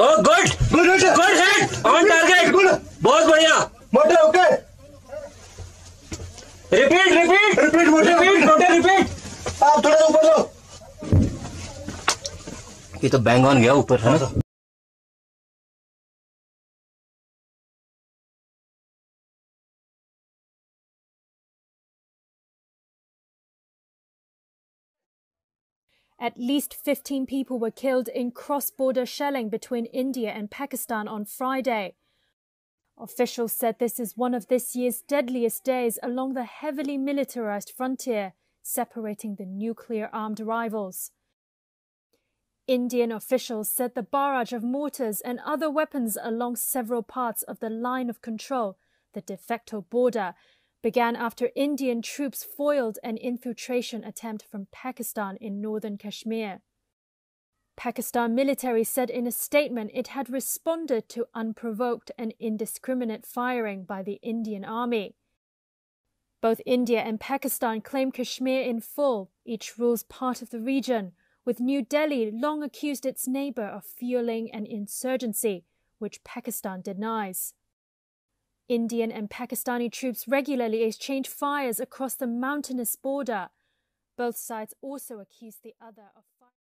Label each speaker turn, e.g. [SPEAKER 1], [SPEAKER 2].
[SPEAKER 1] O good.
[SPEAKER 2] Good
[SPEAKER 1] good hit on target
[SPEAKER 2] good.
[SPEAKER 1] बहुत बढ़िया।
[SPEAKER 2] मोटे ओके।
[SPEAKER 1] रिपीट रिपीट
[SPEAKER 2] रिपीट मोटे
[SPEAKER 1] रिपीट मोटे रिपीट
[SPEAKER 2] आप थोड़ा ऊपर लो
[SPEAKER 1] ये तो बैंग ऑन गया ऊपर है ना?
[SPEAKER 3] At least 15 people were killed in cross border shelling between India and Pakistan on Friday. Officials said this is one of this year's deadliest days along the heavily militarized frontier separating the nuclear armed rivals. Indian officials said the barrage of mortars and other weapons along several parts of the line of control, the de facto border, began after Indian troops foiled an infiltration attempt from Pakistan in northern Kashmir. Pakistan military said in a statement it had responded to unprovoked and indiscriminate firing by the Indian army. Both India and Pakistan claim Kashmir in full, each rules part of the region, with New Delhi long accused its neighbor of fueling an insurgency, which Pakistan denies. Indian and Pakistani troops regularly exchange fires across the mountainous border. Both sides also accuse the other of